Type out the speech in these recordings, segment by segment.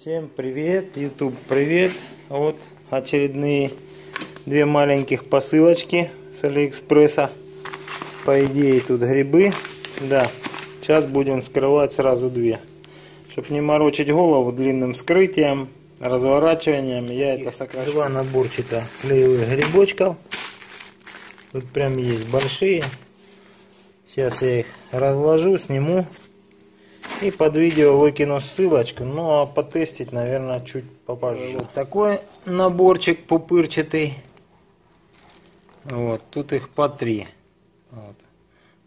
Всем привет, YouTube привет. Вот очередные две маленьких посылочки с Алиэкспресса. По идее тут грибы. Да, сейчас будем скрывать сразу две. Чтобы не морочить голову длинным вскрытием, разворачиванием, я это сокращу. Два наборчика клеевых грибочков. Тут прям есть большие. Сейчас я их разложу, сниму. И под видео выкину ссылочку. Ну а потестить, наверное, чуть попозже. Вот такой наборчик пупырчатый. Вот, тут их по три. Вот.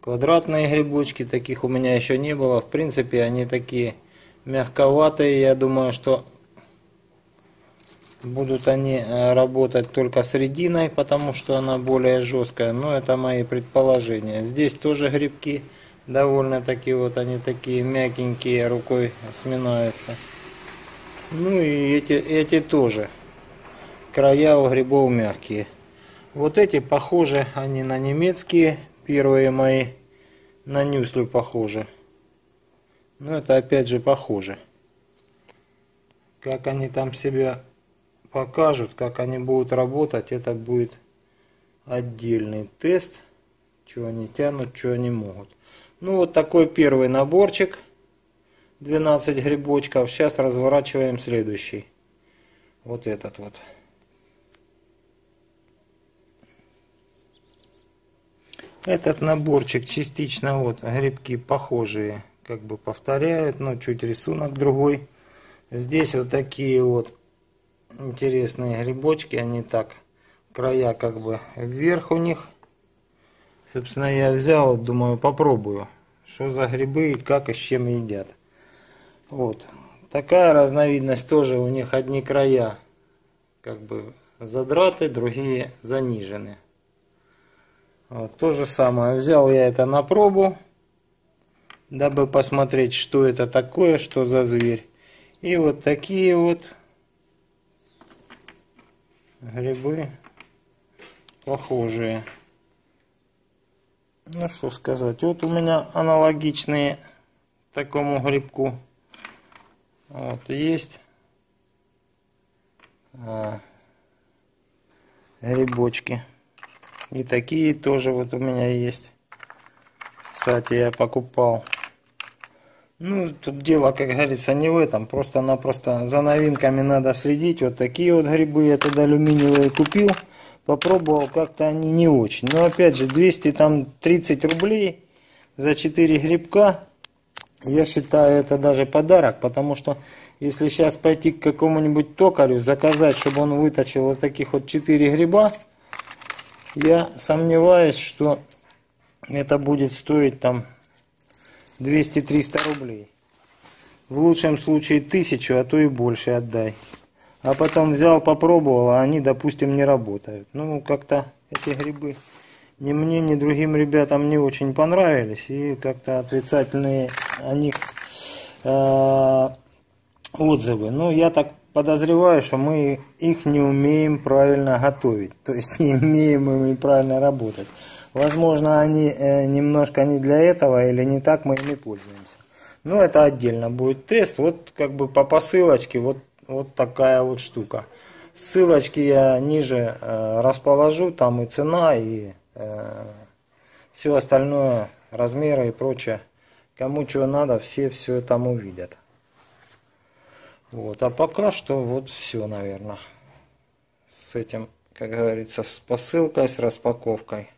Квадратные грибочки, таких у меня еще не было. В принципе, они такие мягковатые. Я думаю, что будут они э, работать только с рединой, потому что она более жесткая. Но это мои предположения. Здесь тоже грибки довольно таки вот они такие мягенькие рукой сминаются. Ну и эти эти тоже. Края у грибов мягкие. Вот эти похожи они на немецкие первые мои. На нюслю похожи но это опять же похоже. Как они там себя покажут как они будут работать это будет отдельный тест что они тянут что они могут ну вот такой первый наборчик. 12 грибочков. Сейчас разворачиваем следующий. Вот этот вот. Этот наборчик частично вот грибки похожие, как бы повторяют, но чуть рисунок другой. Здесь вот такие вот интересные грибочки, они так, края как бы вверх у них. Собственно, я взял, думаю, попробую, что за грибы как и с чем едят. Вот. Такая разновидность тоже у них одни края как бы задраты, другие занижены. Вот. То же самое. Взял я это на пробу, дабы посмотреть, что это такое, что за зверь. И вот такие вот грибы похожие. Ну что сказать, вот у меня аналогичные такому грибку. Вот есть а, грибочки. И такие тоже вот у меня есть. Кстати, я покупал. Ну, тут дело, как говорится, не в этом. Просто-напросто за новинками надо следить. Вот такие вот грибы я тогда алюминиевые купил попробовал, как-то они не очень. Но опять же, 230 рублей за 4 грибка, я считаю это даже подарок, потому что если сейчас пойти к какому-нибудь токарю, заказать, чтобы он выточил вот таких вот 4 гриба, я сомневаюсь, что это будет стоить там 200-300 рублей. В лучшем случае тысячу, а то и больше отдай а потом взял, попробовал, а они, допустим, не работают. Ну, как-то эти грибы ни мне, ни другим ребятам не очень понравились, и как-то отрицательные о них э, отзывы. Ну, я так подозреваю, что мы их не умеем правильно готовить, то есть не умеем ими правильно работать. Возможно, они э, немножко не для этого или не так мы ими пользуемся. Но это отдельно будет тест. Вот как бы по посылочке, вот вот такая вот штука. Ссылочки я ниже э, расположу, там и цена, и э, все остальное, размеры и прочее. Кому что надо, все все там увидят. Вот, а пока что вот все, наверное. С этим, как говорится, с посылкой, с распаковкой.